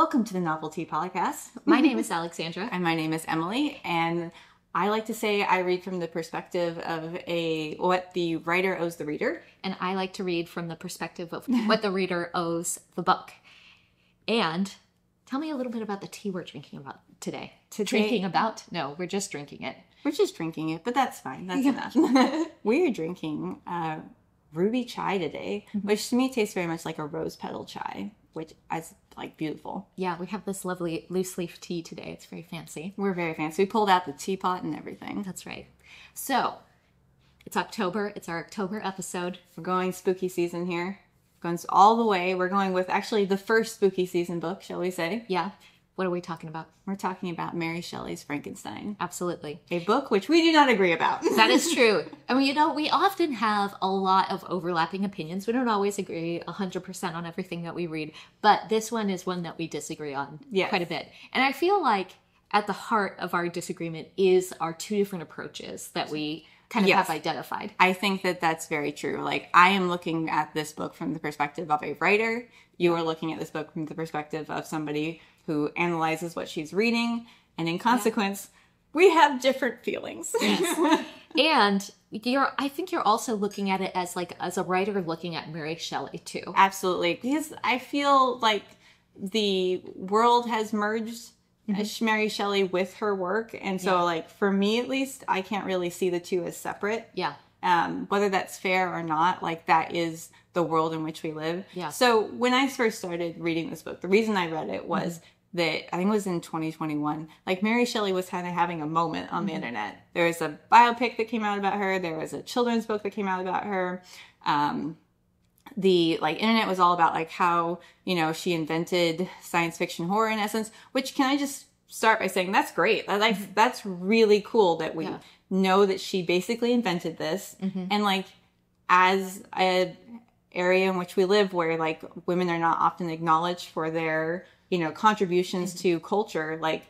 Welcome to the Novel Tea Podcast. My name is Alexandra. And my name is Emily. And I like to say I read from the perspective of a what the writer owes the reader. And I like to read from the perspective of what the reader owes the book. And tell me a little bit about the tea we're drinking about today. Today- Drinking about? No, we're just drinking it. We're just drinking it, but that's fine. That's enough. We're drinking uh, ruby chai today, which to me tastes very much like a rose petal chai, which is like beautiful. Yeah, we have this lovely loose leaf tea today. It's very fancy. We're very fancy. We pulled out the teapot and everything. That's right. So, it's October. It's our October episode. We're going spooky season here. Going all the way. We're going with actually the first spooky season book, shall we say? Yeah. What are we talking about? We're talking about Mary Shelley's Frankenstein, Absolutely. a book which we do not agree about. That is true. I mean, you know, we often have a lot of overlapping opinions. We don't always agree 100% on everything that we read, but this one is one that we disagree on Yes. quite a bit. And I feel like at the heart of our disagreement is our two different approaches that we kind of Yes. have identified. I think that that's very true. Like, I am looking at this book from the perspective of a writer. You are looking at this book from the perspective of somebody who analyzes what she's reading. And in consequence, we have different feelings. And you're I think you're also looking at it as like as a writer looking at Mary Shelley too. Absolutely. Because I feel like the world has merged as Mary Shelley with her work. And so, Yeah. like, for me at least, I can't really see the two as separate. Yeah. um, whether that's fair or not, like that is the world in which we live. Yeah. So when I first started reading this book, the reason I read it was Mm-hmm. That I think was in 2021. Like Mary Shelley was kind of having a moment on Mm-hmm. the internet. There was a biopic that came out about her. There was a children's book that came out about her. Um, the like internet was all about like how you know she invented science fiction horror in essence which can i just start by saying that's great That- like that's really cool that we Yeah. know that she basically invented this and like as a area in which we live where like women are not often acknowledged for their you know contributions mm-hmm. to culture like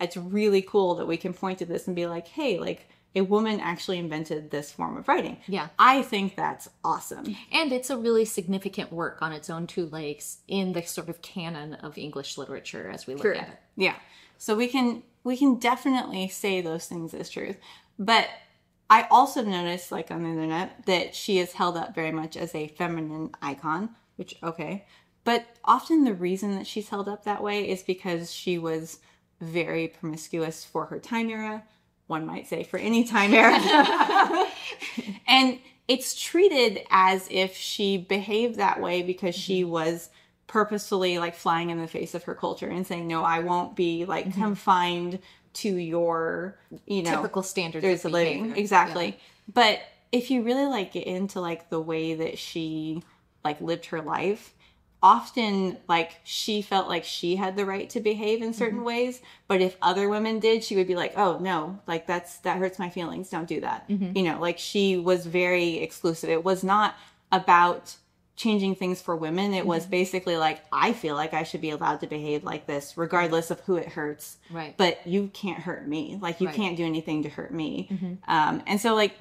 it's really cool that we can point to this and be like hey like a woman actually invented this form of writing Yeah. i think that's awesome And it's a really significant work on its own two legs in the sort of canon of English literature as we look at it. Yeah. So we can we can definitely say those things as truth. But I also noticed like on the internet that she is held up very much as a feminine icon, which okay. But often the reason that she's held up that way is because she was very promiscuous for her time era, one might say for any time era. and it's treated as if she behaved that way because she mm-hmm. was purposefully like flying in the face of her culture and saying no i won't be like mm-hmm. confined to your you know Typical standards there's a of living exactly. But if you really like get into like the way that she like lived her life often like she felt like she had the right to behave in certain mm-hmm. ways but if other women did she would be like oh no like that's that hurts my feelings don't do that. Mm-hmm. You know like she was very exclusive. It was not about changing things for women. It was mm-hmm. basically like i feel like i should be allowed to behave like this regardless of who it hurts. Right. but you can't hurt me. Like you Right. can't do anything to hurt me. Um, and so like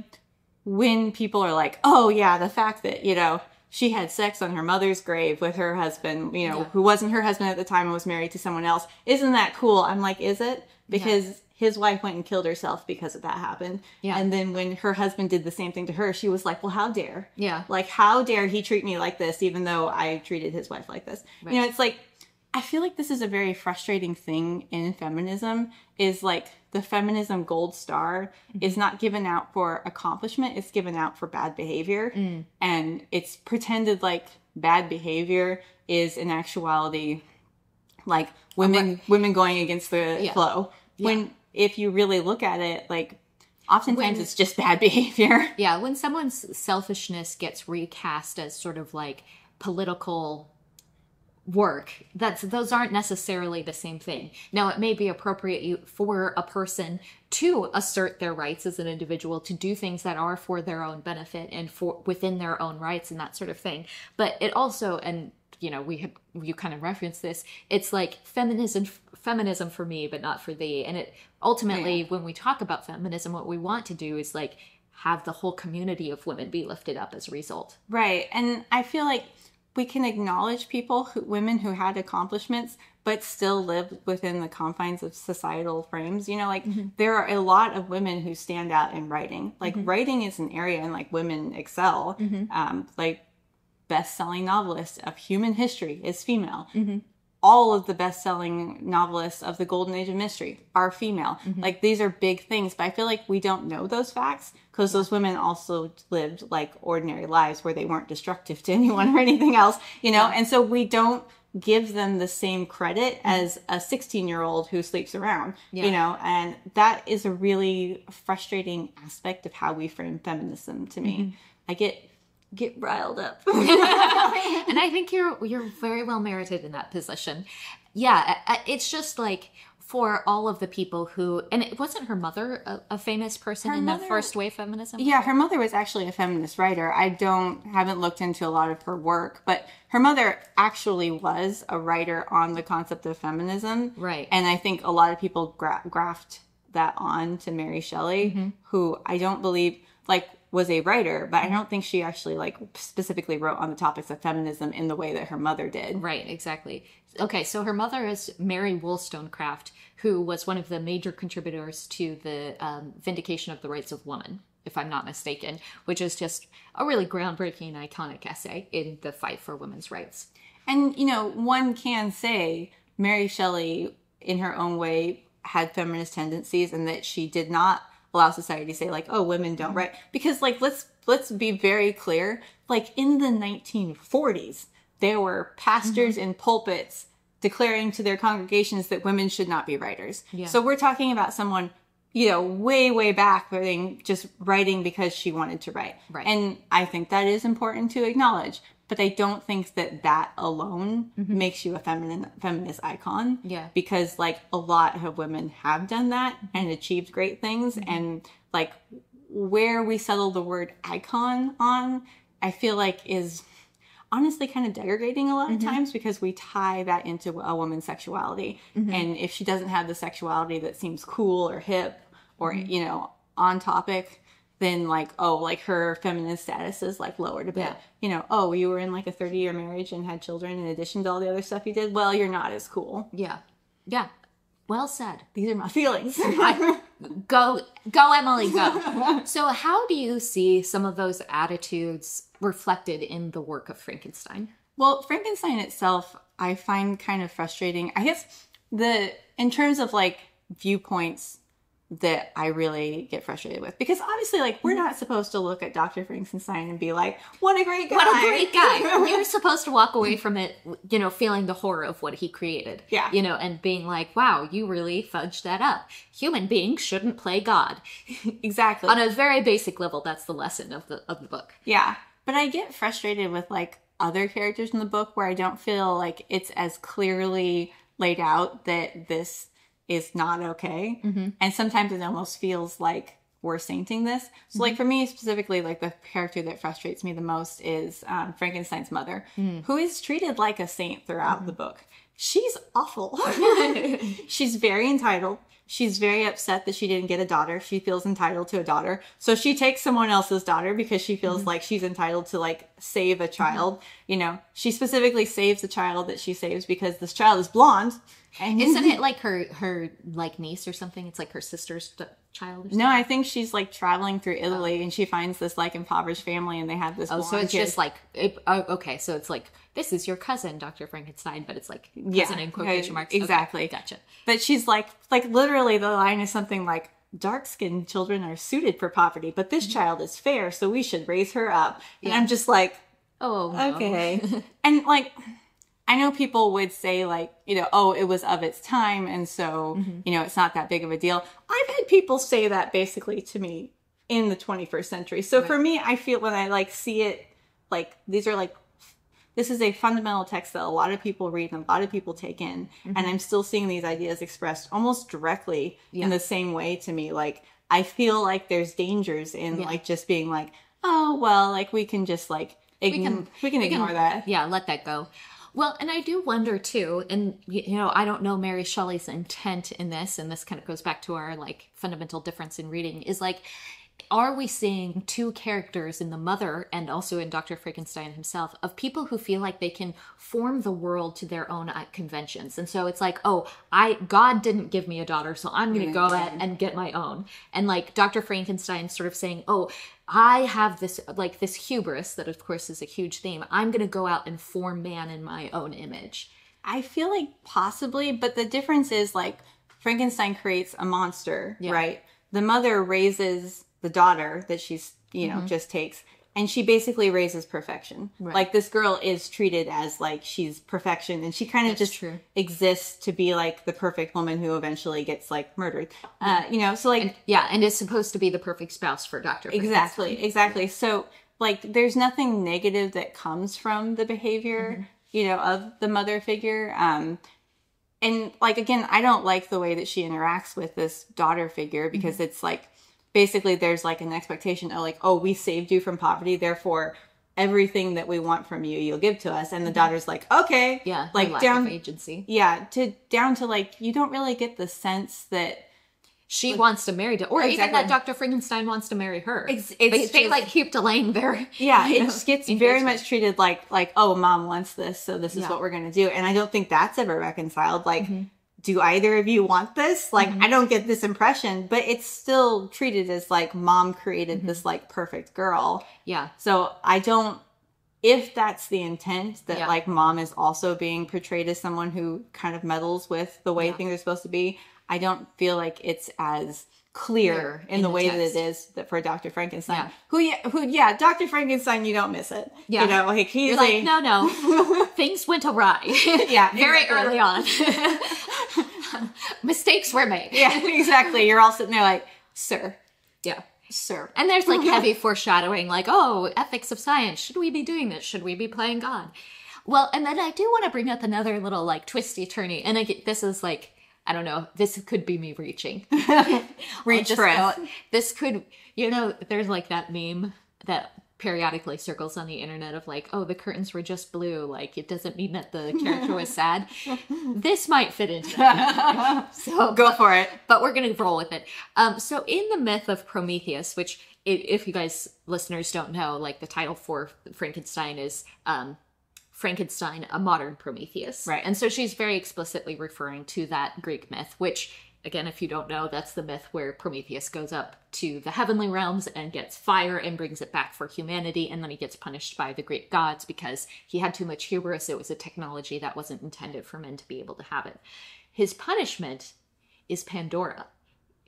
when people are like oh yeah the fact that you know she had sex on her mother's grave with her husband you know Yeah. who wasn't her husband at the time and was married to someone else. Isn't that cool? I'm like is it? Because his wife went and killed herself because of that happened. Yeah. and then when her husband did the same thing to her she was like well how dare? Yeah. like how dare he treat me like this even though i treated his wife like this? You know it's like i feel like this is a very frustrating thing in feminism is like the feminism gold star mm-hmm. is not given out for accomplishment it's given out for bad behavior. Mm. And it's pretended like bad behavior is in actuality like women women going against the Yeah. flow. When if you really look at it like oftentimes When- it's just bad behavior. Yeah, when someone's selfishness gets recast as sort of like political work, that's those aren't necessarily the same thing. Now, it may be appropriate for a person to assert their rights as an individual to do things that are for their own benefit and for within their own rights and that sort of thing. But it also and you know we had you kind of referenced this it's like feminism feminism for me but not for thee and it ultimately when we talk about feminism what we want to do is like have the whole community of women be lifted up as a result Right. And I feel like we can acknowledge people, who, women who had accomplishments, but still live within the confines of societal frames. You know, like mm-hmm. there are a lot of women who stand out in writing. Like mm-hmm. writing is an area and like women excel. Mm-hmm. Um, like best-selling novelist of human history is female. All of the best-selling novelists of the golden age of mystery are female. Mm-hmm. Like these are big things, but I feel like we don't know those facts because those women also lived like ordinary lives where they weren't destructive to anyone or anything else, you know? And so we don't give them the same credit mm-hmm. as a 16-year-old who sleeps around, you know? And that is a really frustrating aspect of how we frame feminism to me. Mm-hmm. I get get riled up. and I think you're you're very well merited in that position. Yeah, it's just like for all of the people who, and it wasn't her mother a, a famous person Her in mother- the first wave feminism. Yeah, her mother was actually a feminist writer. I don't haven't looked into a lot of her work, but her mother actually was a writer on the concept of feminism. Right. And I think a lot of people gra- graft that on to Mary Shelley, mm-hmm. who I don't believe like was a writer, but I don't think she actually like specifically wrote on the topics of feminism in the way that her mother did. Right, exactly. Okay, so her mother is Mary Wollstonecraft, who was one of the major contributors to the um, Vindication of the Rights of Woman, if I'm not mistaken, which is just a really groundbreaking iconic essay in the fight for women's rights. And you know, one can say Mary Shelley, in her own way, had feminist tendencies, and that she did not allow society to say like, "Oh, women don't mm-hmm. write," because like let's let's be very clear. Like in the 1940s, there were pastors mm-hmm. in pulpits declaring to their congregations that women should not be writers. So we're talking about someone. You know, way, way back, writing just writing because she wanted to write. Right. And I think that is important to acknowledge but I don't think that that alone mm-hmm. makes you a feminine feminist icon. Yeah. Because like a lot of women have done that mm-hmm. and achieved great things mm-hmm. and like where we settle the word icon on, I feel like is honestly kind of degrading a lot of times because we tie that into a woman's sexuality. And if she doesn't have the sexuality that seems cool or hip or, you know, on topic, then like, oh, like her feminist status is like lowered a bit. Yeah. You know, oh, you were in like a 30 year marriage and had children in addition to all the other stuff you did. Well, you're not as cool. Yeah. Yeah. Well said. These are my feelings. Go, go, Emily, go. so, how do you see some of those attitudes reflected in the work of Frankenstein? Well, Frankenstein itself, I find kind of frustrating. I guess the in terms of like viewpoints that I really get frustrated with because obviously, like, we're mm-hmm. not supposed to look at Dr. Frankenstein and be like, "What a great guy! What a great guy. You're supposed to walk away from it, you know, feeling the horror of what he created. Yeah. You know, and being like, wow, you really fudged that up. Human beings shouldn't play God. exactly. On a very basic level, that's the lesson of the of the book. Yeah. But I get frustrated with like other characters in the book where I don't feel like it's as clearly laid out that this is not okay. Mm-hmm. And sometimes it almost feels like we're sainting this. So, like mm-hmm. for me specifically, like the character that frustrates me the most is um, Frankenstein's mother, mm. who is treated like a saint throughout mm-hmm. the book. She's awful. She's very entitled. She's very upset that she didn't get a daughter. She feels entitled to a daughter. So she takes someone else's daughter because she feels like she's entitled to like save a child. You know, she specifically saves the child that she saves because this child is blonde. And Isn't it like her her like niece or something? It's like her sister's child. Or something? No, I think she's like traveling through oh. Italy and she finds this like impoverished family and they have this. Oh, so it's kid. just like it, oh, okay. So it's like this is your cousin, Doctor Frankenstein, but it's like cousin Yeah, in quotation okay, marks. Okay, exactly. gotcha. But she's like, like literally the line is something like, dark skinned children are suited for poverty, but this mm-hmm. child is fair, so we should raise her up. And I'm just like, Oh, no. okay. and like, I know people would say, like, you know, oh, it was of its time, and so, mm-hmm. you know, it's not that big of a deal. I've had people say that basically to me in the 21st century. So for me, I feel when I like see it, like, these are like this is a fundamental text that a lot of people read and a lot of people take in and mm-hmm. i'm still seeing these ideas expressed almost directly in the same way to me. Like i feel like there's dangers in like just being like oh well like we can just like ign- we can we can ignore that. Yeah, let that go. Well, and I do wonder too, and you know, I don't know Mary Shelley's intent in this, and this kind of goes back to our like fundamental difference in reading is like are we seeing two characters in the mother and also in Dr. Frankenstein himself of people who feel like they can form the world to their own uh, conventions? And so it's like, oh, I God didn't give me a daughter, so I'm going to go out and get my own. And like Dr. Frankenstein sort of saying, oh, I have this like this hubris that of course is a huge theme. I'm going to go out and form man in my own image. I feel like possibly, but the difference is like Frankenstein creates a monster, right? The mother raises the daughter that she's, you know, just takes and she basically raises perfection. Like this girl is treated as like she's perfection and she kind of just true. exists to be like the perfect woman who eventually gets like murdered. Uh, you know, so like Yeah, and is supposed to be the perfect spouse for Dr. Frankenstein. Exactly, exactly. So, like, there's nothing negative that comes from the behavior, Mm-hmm. you know, of the mother figure. Um, and like again, I don't like the way that she interacts with this daughter figure because Mm-hmm. it's like basically there's like an expectation of like, oh, we saved you from poverty, therefore everything that we want from you, you'll give to us. And the daughter's like, okay, Mm-hmm. Yeah, like down, agency. yeah, to down to like you don't really get the sense that She wants to marry, to, or even that Dr. Frankenstein wants to marry her. It's- they, it's they just- like keep delaying their. yeah it know, just gets very much treated like like oh mom wants this so this is Yeah. what we're gonna do and i don't think that's ever reconciled like Mm-hmm. Do either of you want this like i don't get this impression but it's still treated as like mom created Mm-hmm. this like perfect girl Yeah, so i don't if that's the intent that Yeah. like mom is also being portrayed as someone who kind of meddles with the way Yeah. things are supposed to be i don't feel like it's as clear in, in the, the way text. that it is that for Dr. Frankenstein. Yeah. Who yeah, who yeah, Dr. Frankenstein you don't miss it. Yeah. You know, like he's you're like, like, no, no, things went awry. Yeah, very early on. Mistakes were made. Yeah, exactly. You're all sitting there like, sir, yeah. sir. And there's like heavy foreshadowing, like, oh, ethics of science. Should we be doing this? Should we be playing God? Well, and then I do want to bring up another little like twisty turny. And I get, this is like, I don't know, this could be me reaching. Reach for it. This could, you know, there's like that meme that periodically circles on the internet of like, oh, the curtains were just blue. Like, it doesn't mean that the character was sad. this might fit into that. so Go for it. but we're gonna roll with it. Um, so in the myth of Prometheus, which if you guys listeners don't know, like the title for Frankenstein is um, Frankenstein, a modern Prometheus, Right. And so she's very explicitly referring to that Greek myth, which again, if you don't know, that's the myth where Prometheus goes up to the heavenly realms and gets fire and brings it back for humanity, and then he gets punished by the Greek gods because he had too much hubris. It was a technology that wasn't intended for men to be able to have it. His punishment is Pandora.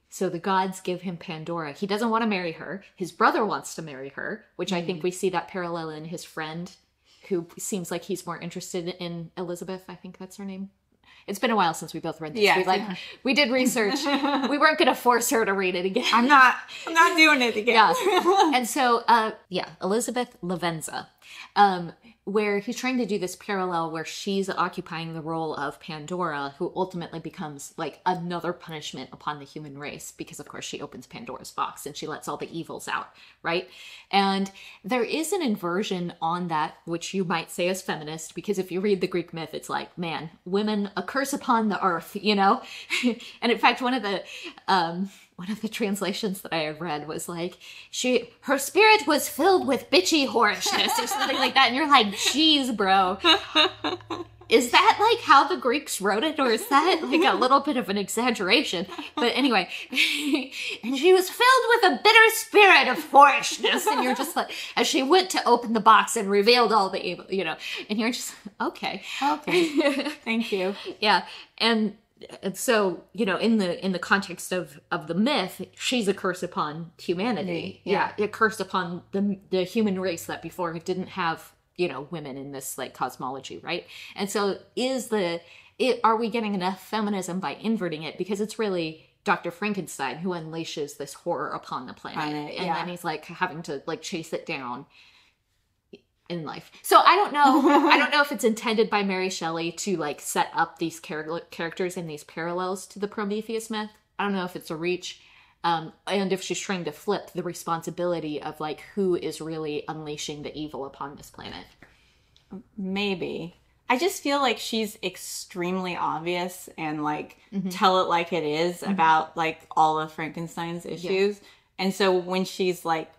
So the gods give him Pandora. He doesn't want to marry her. His brother wants to marry her, which I think mm-hmm. we see that parallel in his friend, who seems like he's more interested in Elizabeth. I think that's her name. It's been a while since we both read this. Yeah. we like we did research. we weren't going to force her to read it again. I'm not I'm not doing it again. Yeah. and so, uh, yeah, Elizabeth Lavenza, um, where he's trying to do this parallel where she's occupying the role of Pandora, who ultimately becomes like another punishment upon the human race, because of course she opens Pandora's box and she lets all the evils out, right? And there is an inversion on that, which you might say is feminist, because if you read the Greek myth, it's like, man, women, a curse upon the earth, you know? and in fact, one of the, um, one of the translations that I have read was like, she, her spirit was filled with bitchy whorishness or something like that. And you're like, jeez, bro. Is that like how the Greeks wrote it, or is that like a little bit of an exaggeration? But anyway, and she was filled with a bitter spirit of whorishness, and you're just like, as she went to open the box and revealed all the evil, you know, and you're just okay, Okay. Thank you. yeah, and and so you know, in the in the context of of the myth, she's a curse upon humanity, Yeah. yeah, a curse upon the the human race that before didn't have you know women in this like cosmology, right? And so is the it, are we getting enough feminism by inverting it because it's really Dr. Frankenstein who unleashes this horror upon the planet, and yeah. then he's like having to like chase it down in life. So I don't know. I don't know if it's intended by Mary Shelley to like set up these char- characters in these parallels to the Prometheus myth. I don't know if it's a reach. Um, and if she's trying to flip the responsibility of like who is really unleashing the evil upon this planet. Maybe. I just feel like she's extremely obvious and like Mm-hmm. tell it like it is about like all of Frankenstein's issues. And so when she's like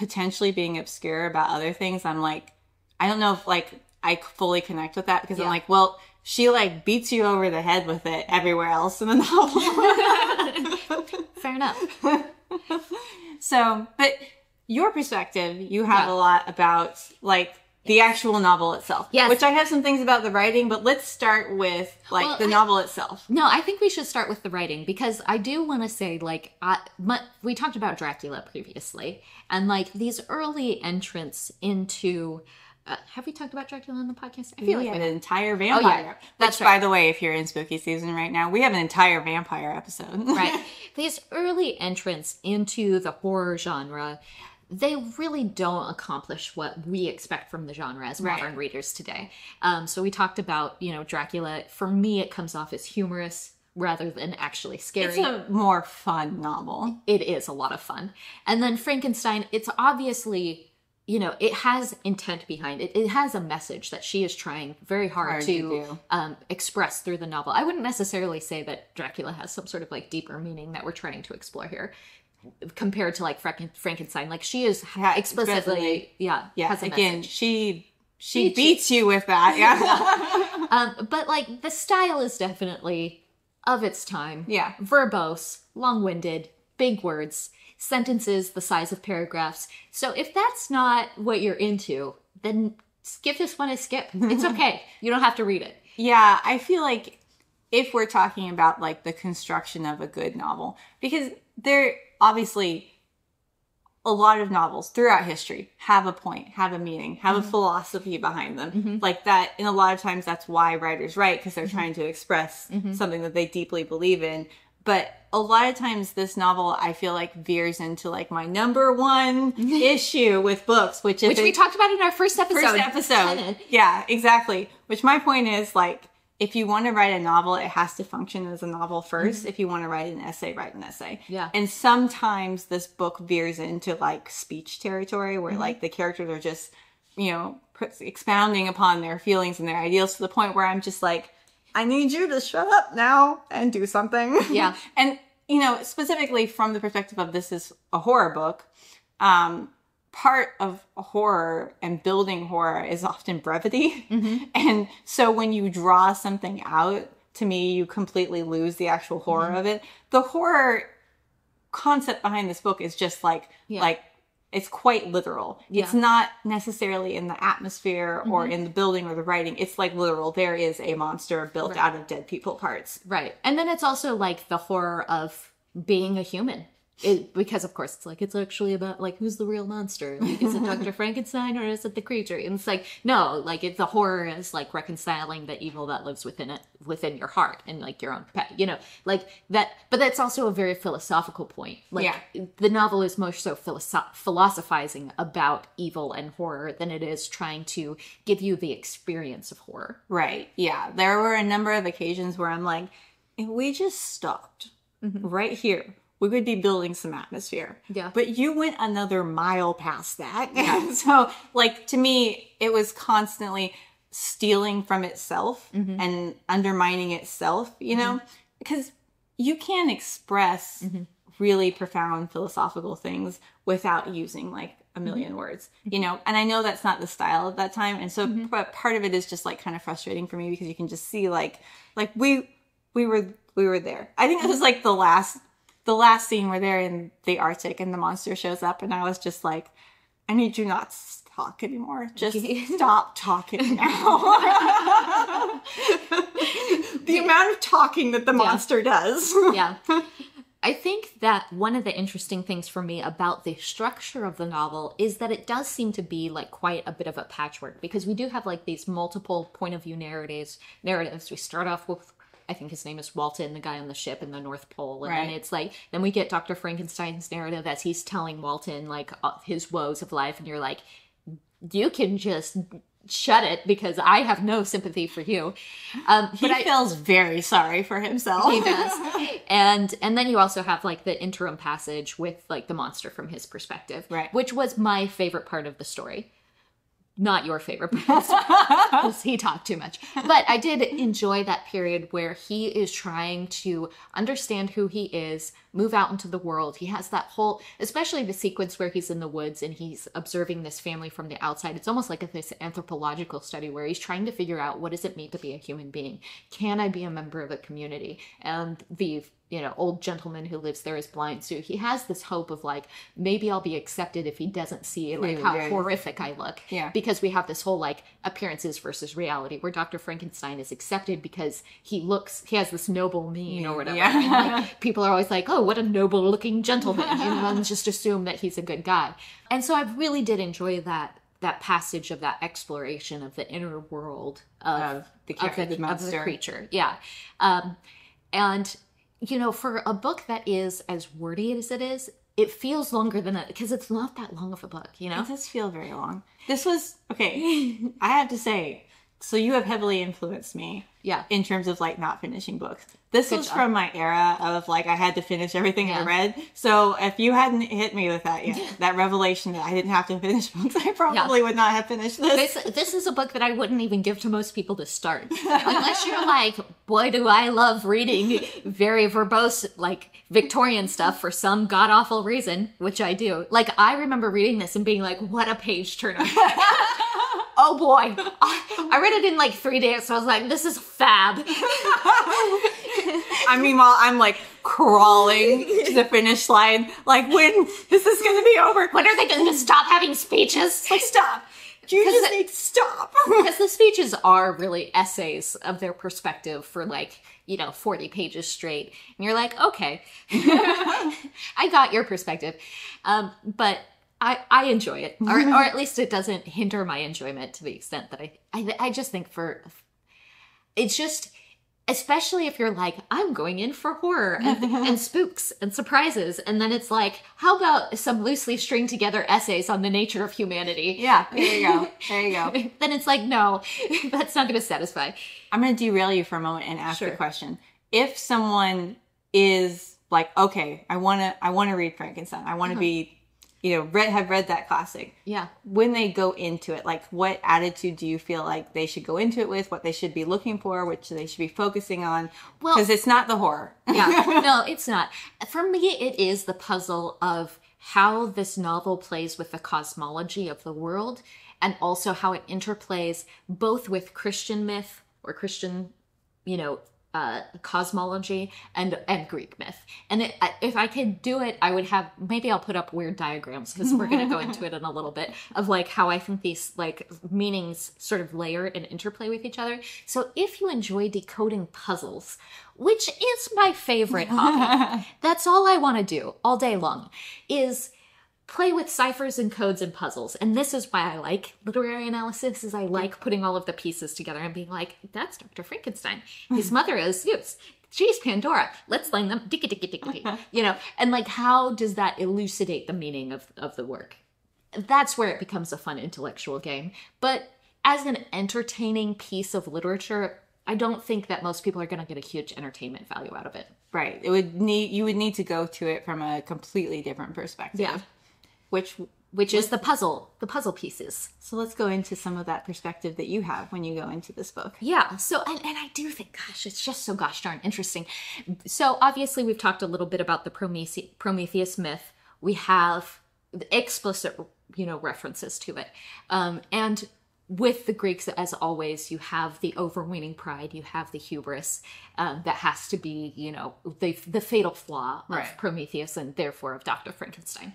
potentially being obscure about other things, I'm like, I don't know if like I fully connect with that because I'm like, well, she like beats you over the head with it everywhere else in the novel. Fair enough. so, but your perspective, you have Yeah. a lot about like the actual novel itself. Yes. Which I have some things about the writing, but let's start with like Well, the I- novel itself. No, I think we should start with the writing because I do want to say, like, I, but we talked about Dracula previously, and like these early entrants into. Uh, have we talked about Dracula on the podcast? I feel We like an entire Oh, vampire. yeah. Which, That's by the way, if you're in spooky season right now, we have an entire vampire episode. right? These early entrants into the horror genre, they really don't accomplish what we expect from the genre as Right. modern readers today. Um, so we talked about, you know, Dracula. For me, it comes off as humorous rather than actually scary. it's a more fun novel. it is a lot of fun. And then Frankenstein, it's obviously, you know, it has intent behind it. It has a message that she is trying very hard, Hard to to um, express through the novel. I wouldn't necessarily say that Dracula has some sort of like deeper meaning that we're trying to explore here. Compared to like Franken- Frankenstein, like she is Yeah, explicitly, yeah, Yeah, has again, she she She- beats you with that. Yeah. Um, but like the style is definitely of its time. Yeah. Verbose, long winded, big words, sentences the size of paragraphs. So if that's not what you're into, then skip this one a skip. It's okay. you don't have to read it. Yeah, I feel like if we're talking about like the construction of a good novel, because there obviously a lot of novels throughout history have a point, have a meaning, have a mm-hmm. philosophy behind them. Mm-hmm. Like that, and a lot of times that's why writers write because they're mm-hmm. trying to express something that they deeply believe in. But a lot of times this novel I feel like veers into like my number one issue with books, which is Which we talked about in our first episode. first episode. Tenet. Yeah, exactly. Which my point is like if you want to write a novel, it has to function as a novel 1st If you want to write an essay, write an essay. Mm-hmm. Yeah. And sometimes this book veers into like speech territory where Mm-hmm. like the characters are just, you know, pr- expounding upon their feelings and their ideals to the point where I'm just like, I need you to shut up now and do something. Yeah. and you know, specifically from the perspective of this is a horror book, um, part of horror and building horror is often brevity. Mm-hmm. And so when you draw something out, to me, you completely lose the actual horror mm-hmm. of it. The horror concept behind this book is just like, Yeah. like, it's quite literal. It's not necessarily in the atmosphere or mm-hmm. in the building or the writing. It's like literal. There is a monster built out of dead people parts. Right. And then it's also like the horror of being a human. It, because of course it's like it's actually about like who's the real monster like is it dr frankenstein or is it the creature and it's like no like it's the horror is like reconciling the evil that lives within it within your heart and like your own pet you know like that but that's also a very philosophical point like Yeah. the novel is more so philosoph- philosophizing about evil and horror than it is trying to give you the experience of horror Right. Yeah. There were a number of occasions where I'm like, if we just stopped mm-hmm. right here, we would be building some atmosphere. Yeah. But you went another mile past that. Yeah. so, like, to me, it was constantly stealing from itself mm-hmm. and undermining itself, you know? Mm-hmm. Because you can express mm-hmm. really profound philosophical things without using like a 1000000 words, you know? And I know that's not the style of that time. And so but part of it is just like kind of frustrating for me because you can just see like, like we, we were, we were there. I think it was like the last, the last scene where they're in the Arctic and the monster shows up and I was just like, I need you not to talk anymore. Just stop talking now. the amount of talking that the monster does. yeah. I think that one of the interesting things for me about the structure of the novel is that it does seem to be like quite a bit of a patchwork because we do have like these multiple point of view narratives. Narratives. We start off with I think his name is Walton, the guy on the ship in the North Pole, and then it's like then we get Dr. Frankenstein's narrative as he's telling Walton like uh, his woes of life, and you're like, you can just shut it because I have no sympathy for you. Um, He but I, feels very sorry for himself. he does. and and then you also have like the interim passage with like the monster from his perspective, Right. Which was my favorite part of the story. Not your favorite because he talked too much. But I did enjoy that period where he is trying to understand who he is, move out into the world. He has that whole, especially the sequence where he's in the woods and he's observing this family from the outside. It's almost like a, this anthropological study where he's trying to figure out what does it mean to be a human being? Can I be a member of a community? And the you know, old gentleman who lives there is blind. So he has this hope of like, maybe I'll be accepted if he doesn't see like how horrific I look. Yeah. Because we have this whole like appearances versus reality where Dr. Frankenstein is accepted because he looks, he has this noble mien or whatever. Yeah. And, like, people are always like, oh, what a noble looking gentleman. You know, and just assume that he's a good guy. And so I really did enjoy that that passage of that exploration of the inner world of, Of the of the of the creature. Yeah. Um, and you know, for a book that is as wordy as it is, it feels longer than it because it's not that long of a book, you know? It does feel very long. This was okay. I have to say, so you have heavily influenced me Yeah. in terms of like not finishing books. This Good was job. from my era of like I had to finish everything I read. So if you hadn't hit me with that yet, that revelation that I didn't have to finish books, I probably would not have finished this. This, this is a book that I wouldn't even give to most people to start. Unless you're like, boy, do I love reading very verbose, like Victorian stuff for some god awful reason, which I do. Like, I remember reading this and being like, what a page turner. Oh boy. I, I read it in like three days, so I was like, this is fab. I mean, while I'm like crawling to the finish line, like when is this going to be over? When are they going to stop having speeches? Like stop. You just need to stop. because the speeches are really essays of their perspective for like you know 40 pages straight and you're like okay i got your perspective um, but I, I enjoy it or, or at least it doesn't hinder my enjoyment to the extent that I, I i just think for it's just especially if you're like i'm going in for horror and, and spooks and surprises and then it's like how about some loosely stringed together essays on the nature of humanity Yeah, there you go. There you go. then it's like no that's not going to satisfy I'm going to derail you for a moment and ask Sure. the question. If someone is like, okay, I want to, I want to read Frankenstein. I Uh-huh. want to be, you know, read, have read that classic. yeah When they go into it, like what attitude do you feel like they should go into it with? What they should be looking for? Which they should be focusing on? Well- because it's not the horror. yeah no it's not for me it is the puzzle of how this novel plays with the cosmology of the world and also how it interplays both with christian myth or christian you know uh, cosmology and and Greek myth, and it, if I could do it, I would have maybe I'll put up weird diagrams because we're going to go into it in a little bit of like how I think these like meanings sort of layer and interplay with each other. So if you enjoy decoding puzzles, which is my favorite hobby, that's all I want to do all day long, is play with ciphers and codes and puzzles. And this is why I like literary analysis is I like putting all of the pieces together and being like, that's Dr. Frankenstein. His mother is Zeus. She's Pandora. Let's line them. Dicka dicka dicka dicka. Uh-huh. You know, and like how does that elucidate the meaning of, of the work? That's where it becomes a fun intellectual game. But as an entertaining piece of literature, I don't think that most people are going to get a huge entertainment value out of it. right. It would need you would need to go to it from a completely different perspective. Yeah. Which Which is the puzzle, the puzzle pieces. so let's go into some of that perspective that you have when you go into this book. Yeah. So, and, and I do think, gosh, it's just so gosh darn interesting. So, obviously, we've talked a little bit about the Prometheus, Prometheus myth. We have the explicit, you know, references to it. Um, and with the Greeks, as always, you have the overweening pride, you have the hubris um, that has to be, you know, the, the fatal flaw of Right. Prometheus and therefore of Dr. Frankenstein.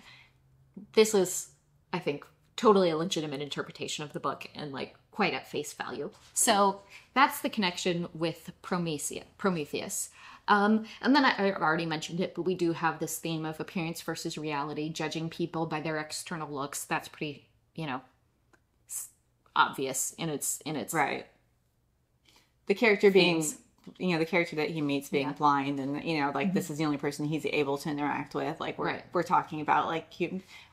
This is, I think, totally a legitimate interpretation of the book and like quite at face value. So that's the connection with Prometheus. Prometheus. Um, and then I, already mentioned it, but we do have this theme of appearance versus reality, judging people by their external looks. That's pretty, you know, obvious in its in its Right. The character being. You know, the character that he meets being Yeah. Mm-hmm. blind, and you know, like this is the only person he's able to interact with. Like we're Right. we're talking about like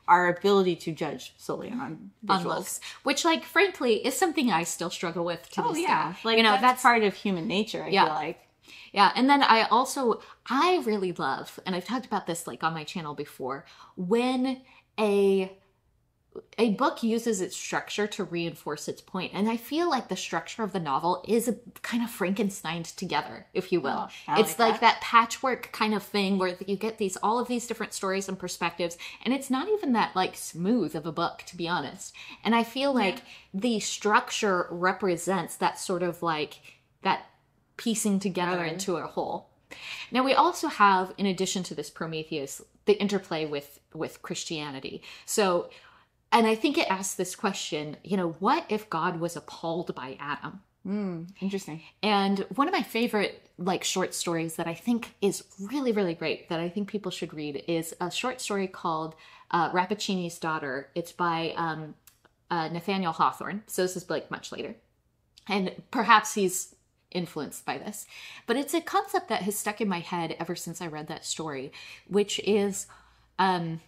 our ability to judge solely on on looks, which, like, frankly, is something I still struggle with to Oh this yeah, day. like you know, that's, that's part of human nature. I Yeah. feel like Yeah, and then I also I really love, and I've talked about this like on my channel before, when a a book uses its structure to reinforce its point and i feel like the structure of the novel is a kind of frankensteined together if you will Oh, it's like like that. patchwork kind of thing where you get these all of these different stories and perspectives and it's not even that like smooth of a book to be honest and i feel like the structure represents that sort of like that piecing together Right. into a whole now we also have, in addition to this Prometheus, the interplay with with Christianity. So, and I think it asks this question: you know, what if God was appalled by Adam? Mm, interesting. And one of my favorite like short stories that I think is really really great that I think people should read is a short story called uh, Rappaccini's Daughter. It's by um, uh, Nathaniel Hawthorne. So this is like much later, and perhaps he's influenced by this. But it's a concept that has stuck in my head ever since I read that story, which is um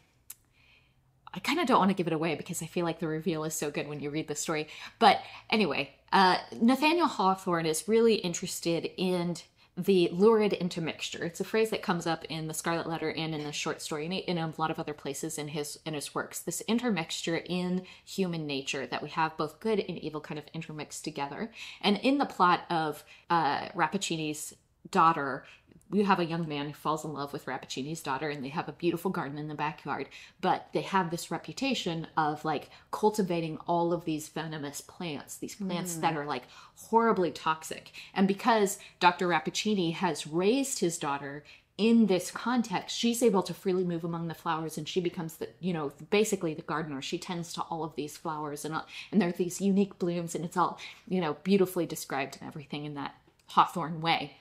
I kind of don't want to give it away because I feel like the reveal is so good when you read the story. But anyway, uh, Nathaniel Hawthorne is really interested in the lurid intermixture. It's a phrase that comes up in the Scarlet Letter and in the short story and in a lot of other places in his in his works. This intermixture in human nature that we have both good and evil kind of intermixed together. And in the plot of uh, Rappaccini's daughter, you have a young man who falls in love with Rappaccini's daughter and they have a beautiful garden in the backyard, but they have this reputation of like cultivating all of these venomous plants, these plants that mm. are like horribly toxic. And because Dr. Rappaccini has raised his daughter in this context, she's able to freely move among the flowers and she becomes the, you know, basically the gardener. She tends to all of these flowers and, all- and there are these unique blooms and it's all, you know, beautifully described and everything in that Hawthorne way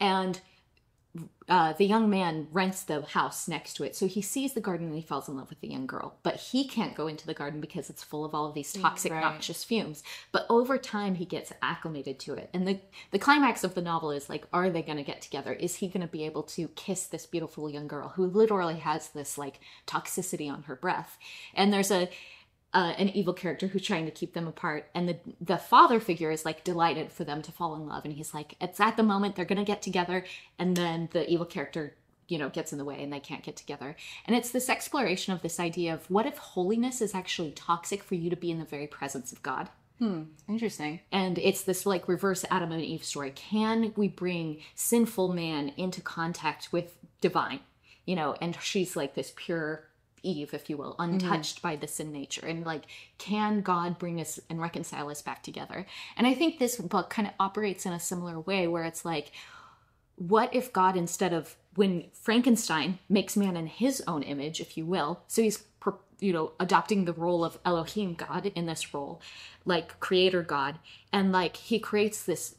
and uh, the young man rents the house next to it. So he sees the garden and he falls in love with the young girl. But he can't go into the garden because it's full of all of these toxic, Right. noxious fumes. But over time, he gets acclimated to it. And the, the climax of the novel is like, are they going to get together? Is he going to be able to kiss this beautiful young girl who literally has this like toxicity on her breath? And there's a uh, an evil character who's trying to keep them apart and the the father figure is like delighted for them to fall in love and he's like it's at the moment they're gonna get together and then the evil character you know gets in the way and they can't get together and it's this exploration of this idea of what if holiness is actually toxic for you to be in the very presence of god Hmm, Interesting. and it's this like reverse Adam and Eve story. Can we bring sinful man into contact with divine? You know, and she's like this pure Eve, if you will, mm-hmm. untouched by the sin nature. And like, can God bring us and reconcile us back together? And I think this book kind of operates in a similar way where it's like, what if God, instead of when Frankenstein makes man in his own image, if you will, so he's you know adopting the role of Elohim God in this role, like creator God, and like he creates this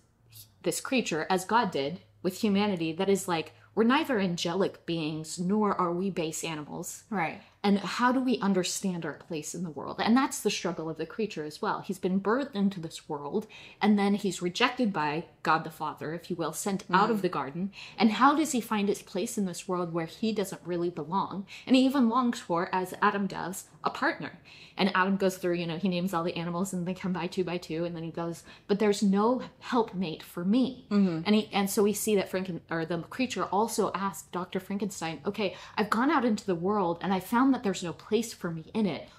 this creature as God did with humanity that is like we're neither angelic beings nor are we base animals. Right. And how do we understand our place in the world? And that's the struggle of the creature as well. He's been birthed into this world, and then he's rejected by God the Father, if you will, sent out of mm. the garden. And how does he find his place in this world where he doesn't really belong? And he even longs for, as Adam does, a partner. And Adam goes through, you know, he names all the animals and they come by two by two, and then he goes, But there's no helpmate for me. Mm-hmm. And he and so we see that Franken or the creature also asked Dr. Frankenstein, Okay, I've gone out into the world and I found that there's no place for me in it.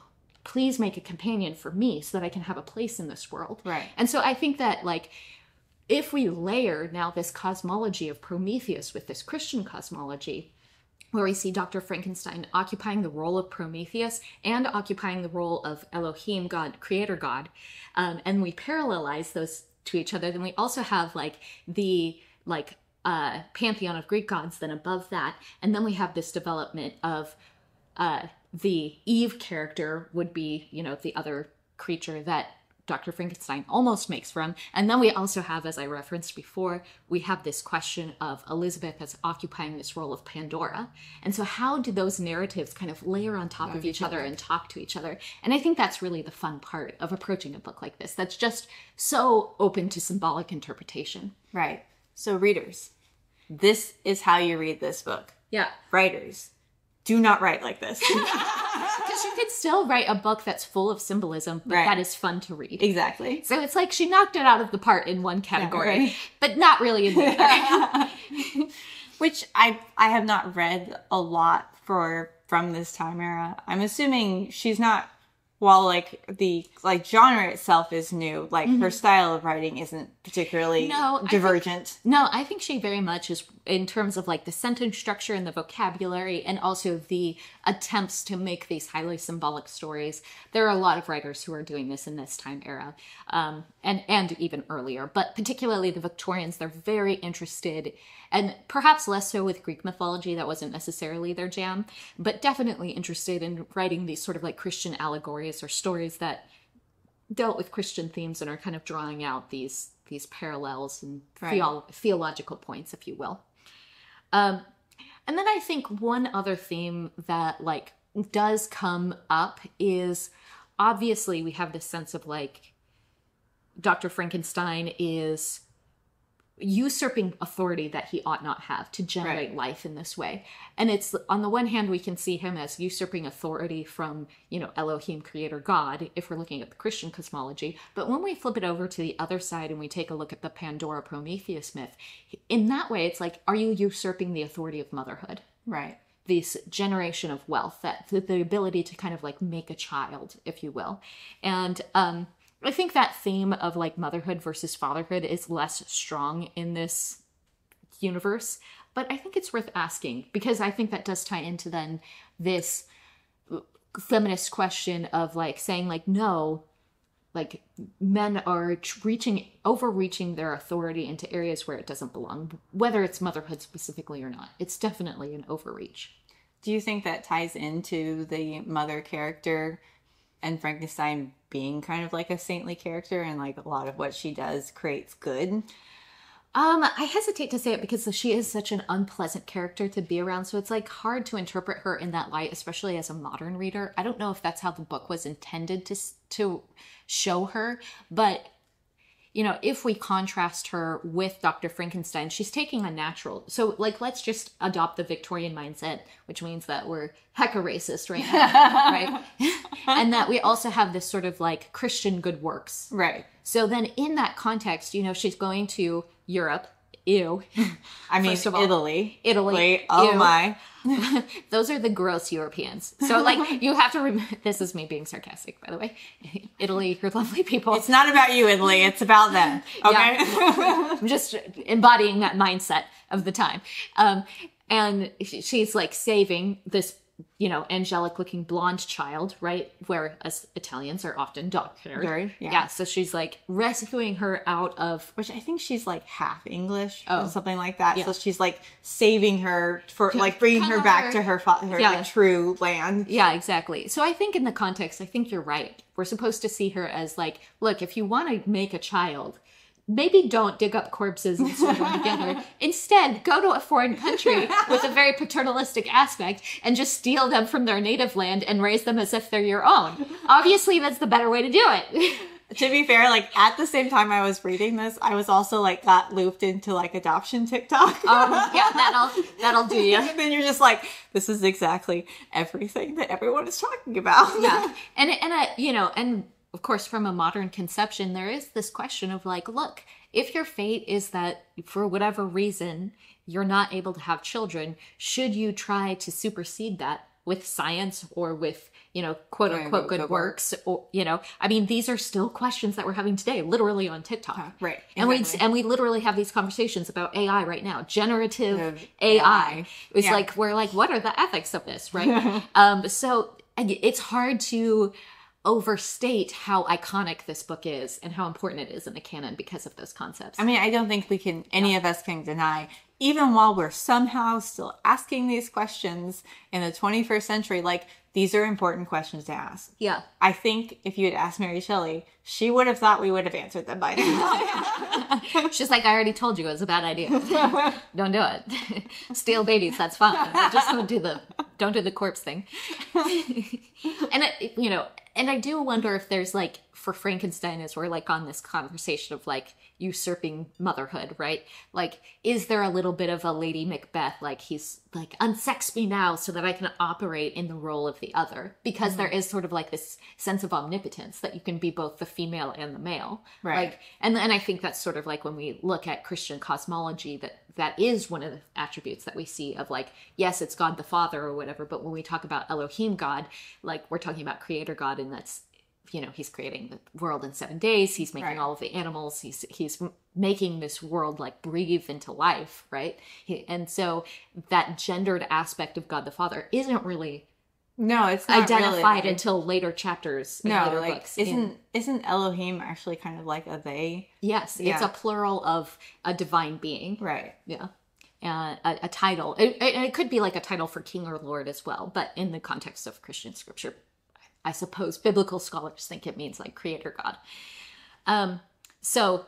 Please make a companion for me so that I can have a place in this world. Right. And so I think that like if we layer now this cosmology of Prometheus with this Christian cosmology, where we see Dr. Frankenstein occupying the role of Prometheus and occupying the role of Elohim, God, creator God, um, and we parallelize those to each other, then we also have like the like uh, pantheon of Greek gods. Then above that, and then we have this development of uh, the Eve character would be, you know, the other creature that Dr. Frankenstein almost makes from. And then we also have, as I referenced before, we have this question of Elizabeth as occupying this role of Pandora. And so, how do those narratives kind of layer on top of each other and talk to each other? And I think that's really the fun part of approaching a book like this that's just so open to symbolic interpretation. Right. So, readers, this is how you read this book. Yeah. Writers, do not write like this. Because you could still write a book that's full of symbolism, but Right. that is fun to read. exactly. So it's like she knocked it out of the park in one category, right. but not really in the other. Which I I have not read a lot for from this time era. I'm assuming she's not while like the like genre itself is new, like her style of writing isn't particularly Mm-hmm. No, I think- divergent. No, I think she very much is in terms of like the sentence structure and the vocabulary and also the attempts to make these highly symbolic stories. There are a lot of writers who are doing this in this time era. Um, and and even earlier, but particularly the Victorians, they're very interested and perhaps less so with Greek mythology, that wasn't necessarily their jam, but definitely interested in writing these sort of like Christian allegories or stories that dealt with Christian themes and are kind of drawing out these these parallels and Right. theo- theological points, if you will. Um, and then I think one other theme that like does come up is obviously we have this sense of like Dr. Frankenstein is usurping authority that he ought not have to generate Right. life in this way. And it's on the one hand we can see him as usurping authority from, you know, Elohim creator God if we're looking at the Christian cosmology, but when we flip it over to the other side and we take a look at the Pandora Prometheus myth, in that way it's like are you usurping the authority of motherhood? Right. this generation of wealth that the, the ability to kind of like make a child if you will and um i think that theme of like motherhood versus fatherhood is less strong in this universe but i think it's worth asking because i think that does tie into then this feminist question of like saying like no like men are reaching overreaching their authority into areas where it doesn't belong whether it's motherhood specifically or not. It's definitely an overreach. Do you think that ties into the mother character and Frankenstein being kind of like a saintly character and like a lot of what she does creates good? Um, I hesitate to say it because she is such an unpleasant character to be around, so it's like hard to interpret her in that light, especially as a modern reader. I don't know if that's how the book was intended to to show her, but you know, if we contrast her with Dr. Frankenstein, she's taking a natural. So, like, let's just adopt the Victorian mindset, which means that we're hecka racist right now, right? and that we also have this sort of like Christian good works. Right. So then, in that context, you know, she's going to Europe. Ew. I mean, First of all, Italy. Italy. Wait, oh Ew. my. Those are the gross Europeans. So, like, you have to. Rem- this is me being sarcastic, by the way. Italy, you're lovely people. It's not about you, Italy. It's about them. Okay. I'm just embodying that mindset of the time. Um, and she's like saving this, you know, angelic looking blonde child, right? Where us Italians are often dark haired. Very, yeah. yeah. So she's like rescuing her out of Which I think she's like half English Oh. or something like that. Yeah. So she's like saving her for like bringing her back to her her Yeah. like, true land. Yeah, exactly. So I think in the context, I think you're right. We're supposed to see her as like, look, if you want to make a child, maybe don't dig up corpses and sew them together. Instead, go to a foreign country with a very paternalistic aspect and just steal them from their native land and raise them as if they're your own. Obviously, that's the better way to do it. To be fair, like at the same time I was reading this, I was also like got looped into like adoption TikTok. um, yeah, that'll that'll do you. and then you're just like, this is exactly everything that everyone is talking about. yeah and and I, you know and of course from a modern conception there is this question of like look if your fate is that for whatever reason you're not able to have children should you try to supersede that with science or with you know quote Right, unquote good good works or you know i mean these are still questions that we're having today literally on tiktok right, and we and we literally have these conversations about AI right now, generative Of AI. AI. It's Yeah. like we're like, what are the ethics of this, right? um, so it's hard to overstate how iconic this book is and how important it is in the canon because of those concepts. I mean, I don't think we can, any of us can deny, even while we're somehow still asking these questions in the 21st century, like these are important questions to ask. yeah. I think if you had asked Mary Shelley, she would have thought we would have answered them by now. She's like, I already told you it was a bad idea. don't do it. Steal babies, that's fine. Just don't do the don't do the corpse thing. and it, you know, and I do wonder if there's like for Frankenstein as we're like on this conversation of like usurping motherhood, right? Like, is there a little bit of a Lady Macbeth, like he's like unsex me now so that I can operate in the role of the other? Because there mm-hmm. is sort of like this sense of omnipotence that you can be both the female and the male. Right. Like and and I think that's sort of like when we look at Christian cosmology that that is one of the attributes that we see of like yes it's god the father or whatever but when we talk about elohim god like we're talking about creator god and that's you know he's creating the world in seven days he's making Right. all of the animals he's he's making this world like breathe into life right he, and so that gendered aspect of god the father isn't really No, it's not identified really. until later chapters in no, later like books isn't isn't Elohim actually kind of like a they? yes it's a plural of a divine being Right. Yeah. Uh, a, a title. It, it, it could be like a title for king or lord as well, but in the context of Christian scripture, I suppose biblical scholars think it means like creator God. Um, so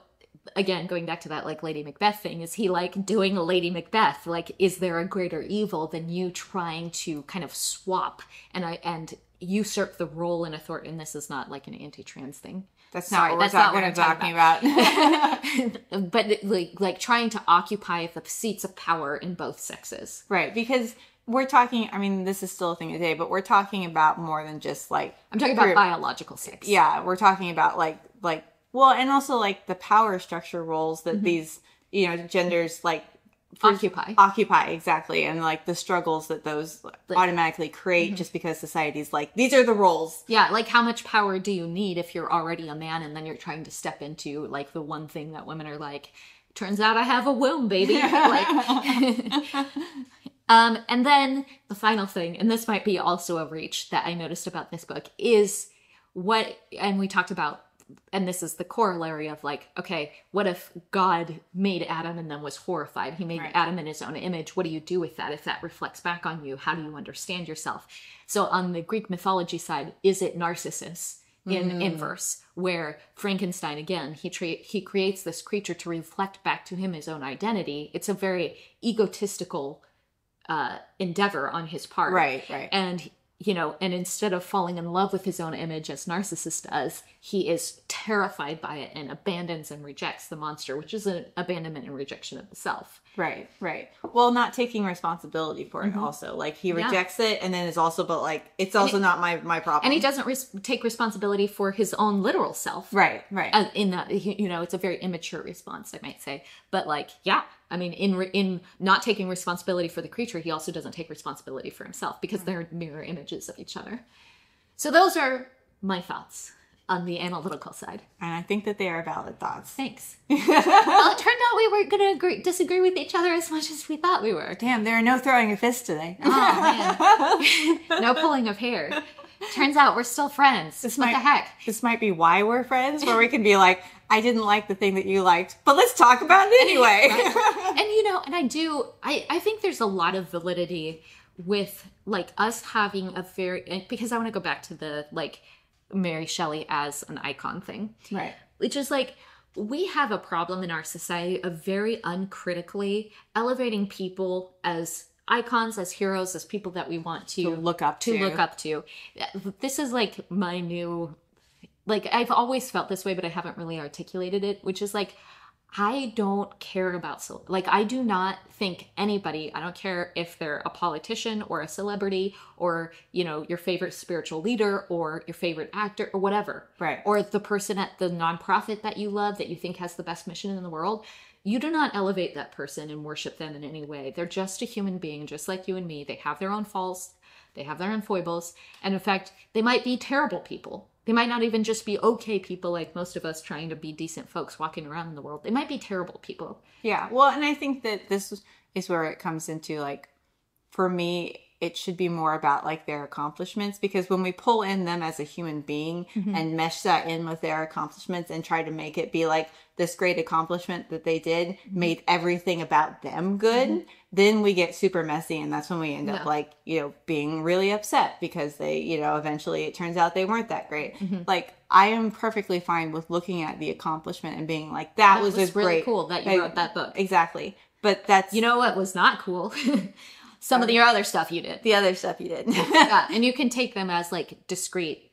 again, going back to that like Lady Macbeth thing, is he like doing a Lady Macbeth? Like, is there a greater evil than you trying to kind of swap and I and usurp the role and authority? And this is not like an anti-trans thing. That's Sorry, not what that's we're not what I'm talking talking about. but like like trying to occupy the seats of power in both sexes. right, because we're talking. I mean, this is still a thing today, but we're talking about more than just like I'm talking about biological sex. yeah, we're talking about like like well, and also like the power structure roles that these you know genders like for- Occupy. occupy exactly, and like the struggles that those automatically create just because society's like these are the roles. Yeah, like how much power do you need if you're already a man and then you're trying to step into like the one thing that women are like, turns out I have a womb, baby. like Um and then the final thing, and this might be also a reach that I noticed about this book, is what and we talked about and this is the corollary of like, okay, what if God made Adam and then was horrified? He made Right. Adam in his own image. What do you do with that? If that reflects back on you, how do you understand yourself? So on the Greek mythology side, is it Narcissus in inverse, where Frankenstein again he tra- he creates this creature to reflect back to him his own identity. It's a very egotistical uh, endeavor on his part, Right, right. and you know and instead of falling in love with his own image as narcissus does he is terrified by it and abandons and rejects the monster which is an abandonment and rejection of the self Right, right. Well, not taking responsibility for it also. Like he Mm-hmm. Yeah. rejects it and then is also but like it's also not my my problem. and he doesn't res- take responsibility for his own literal self Right, right. uh, in that you know it's a very immature response i might say but like yeah i mean in re- in not taking responsibility for the creature he also doesn't take responsibility for himself because they're mirror images of each other so those are my thoughts on the analytical side. And I think that they are valid thoughts. thanks. Well it turned out we weren't gonna agree, disagree with each other as much as we thought we were. Damn, there are no throwing of fists today. oh man. No pulling of hair. Turns out we're still friends. What might- the heck? this might be why we're friends, where we can be like, I didn't like the thing that you liked, but let's talk about it anyway. and you know and i do i i think there's a lot of validity with like us having a very because i want to go back to the like mary shelley as an icon thing right. which is like we have a problem in our society of very uncritically elevating people as icons as heroes as people that we want to, To look up to to. look up to this is like my new like i've always felt this way but i haven't really articulated it which is like i don't care about so like i do not think anybody i don't care if they're a politician or a celebrity or you know your favorite spiritual leader or your favorite actor or whatever. Right. or the person at the nonprofit that you love that you think has the best mission in the world. You do not elevate that person and worship them in any way. They're just a human being just like you and me. They have their own faults. They have their own foibles. And in fact they might be terrible people they might not even just be okay people like most of us trying to be decent folks walking around in the world they might be terrible people Yeah. Well, and I think that this is where it comes into like, for me, it should be more about like their accomplishments because when we pull in them as a human being mm-hmm. and mesh that in with their accomplishments and try to make it be like this great accomplishment that they did mm-hmm. made everything about them good, mm-hmm. then we get super messy and that's when we end up like, you know, being really upset because they, you know, eventually it turns out they weren't that great. Like I am perfectly fine with looking at the accomplishment and being like, that, That was, was really great cool that you I- wrote that book. Exactly. But that's you know what was not cool some of the other stuff you did the other stuff you did. yeah, and you can take them as like discrete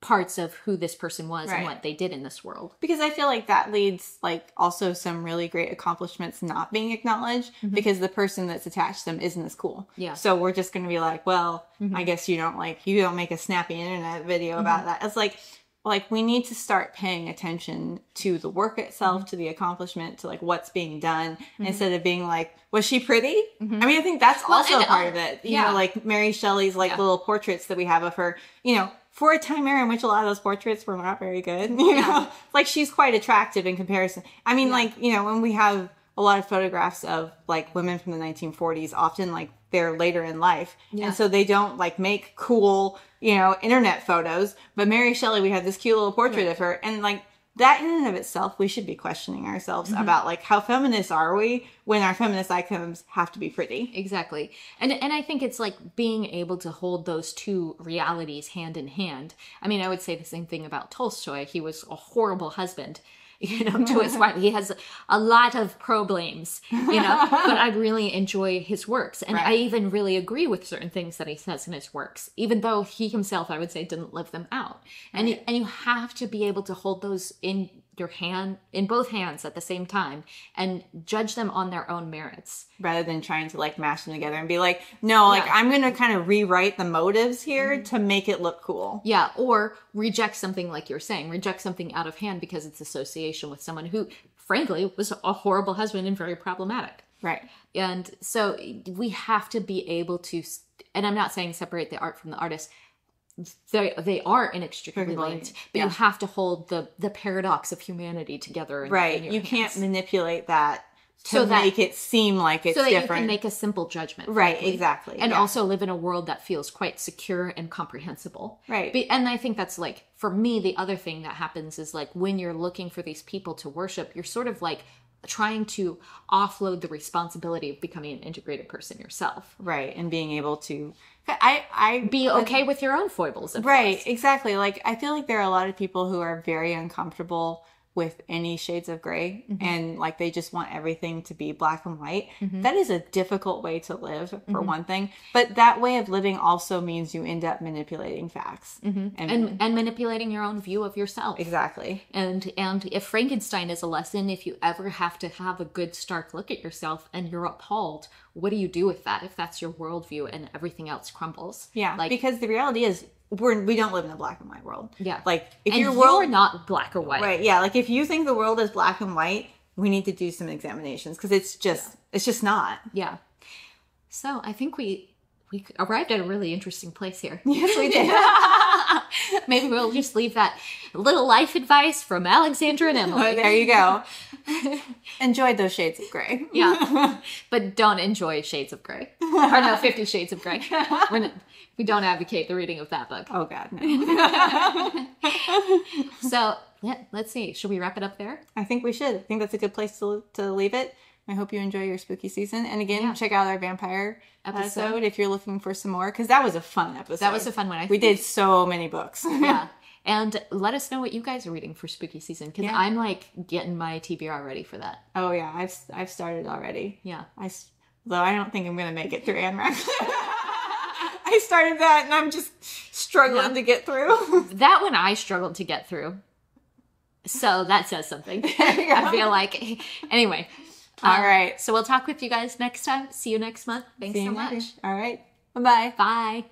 parts of who this person was Right. and what they did in this world because I feel like that leads like also some really great accomplishments not being acknowledged because the person that's attached to them isn't as cool. Mm-hmm. Yeah. Mm-hmm. So we're just going to be like, well, I guess you don't like you don't make a snappy internet video about that. It's like like we need to start paying attention to the work itself, to the accomplishment, to like what's being done, instead of being like, was she pretty? I mean, I think that's also and, a part uh, of it. You yeah. know, like Mary Shelley's like Yeah. little portraits that we have of her. You know, for a time era in which a lot of those portraits were not very good. You know, like she's quite attractive in comparison. I mean, like you know, when we have a lot of photographs of like women from the 1940s, often like they're later in life, and so they don't like make cool, you know, internet photos. But Mary Shelley, we have this cute little portrait of her, and like that in and of itself, we should be questioning ourselves mm-hmm. about like how feminist are we when our feminist icons have to be pretty. Exactly. And and I think it's like being able to hold those two realities hand in hand. I mean, I would say the same thing about Tolstoy. He was a horrible husband, you know, to his wife. He has a lot of problems, you know, but I really enjoy his works. And I even really agree with certain things that he says in his works, even though he himself, I would say, didn't live them out. And you, and you have to be able to hold those in your hand in both hands at the same time and judge them on their own merits. rather than trying to like mash them together and be like, no, like Yeah. I'm gonna kind of rewrite the motives here mm-hmm. to make it look cool. Yeah, or reject something like you're saying, reject something out of hand because it's association with someone who, frankly, was a horrible husband and very problematic. Right. And so we have to be able to, and I'm not saying separate the art from the artist. They they are inextricably linked, but yeah. you have to hold the the paradox of humanity together. In, Right. in You can't manipulate that to So that- make it seem like it's so that you different. can make a simple judgment. right, frankly. exactly. and yeah. also live in a world that feels quite secure and comprehensible. Right. Be- and I think that's like for me the other thing that happens is like when you're looking for these people to worship, you're sort of like trying to offload the responsibility of becoming an integrated person yourself. right. And being able to I I Be okay with your own foibles. Right, flaws. exactly. Like I feel like there are a lot of people who are very uncomfortable with any shades of gray Mm-hmm. and like they just want everything to be black and white. That is a difficult way to live Mm-hmm. for one thing, but that way of living also means you end up manipulating facts. Mm-hmm. And, And and manipulating your own view of yourself. exactly. And and if Frankenstein is a lesson, if you ever have to have a good stark look at yourself and you're appalled, what do you do with that if that's your worldview and everything else crumbles? Yeah, Like because the reality is we're we don't live in a black and white world. Yeah. Like if and your you're world not black or white. Right. Yeah. Like if you think the world is black and white, we need to do some examinations because it's just it's just not. Yeah. So I think we we arrived at a really interesting place here. Yes, we did. Maybe we'll just leave that little life advice from Alexandra and Emily. Oh, there you go. Enjoyed those shades of gray. Yeah. but don't enjoy Shades of Grey. Or no, Fifty Shades of. We're we don't advocate the reading of that book. Oh God, no. So let, let's see. Should we wrap it up there? I think we should. I think that's a good place to to leave it. I hope you enjoy your spooky season. And again, Yeah. check out our vampire episode, Episode. if you're looking for some more, because that was a fun episode. That was a fun one. I We did so many books. yeah. And let us know what you guys are reading for spooky season because Yeah. I'm like getting my TBR ready for that. oh yeah, I've I've started already. Yeah. I though I don't think I'm gonna make it through Anne. I started that and I'm just struggling Yeah. to get through. That one I struggled to get through. So that says something. I feel like. Anyway. All um, right. So we'll talk with you guys next time. See you next month. Thanks See so much. later. All right. Bye bye. Bye.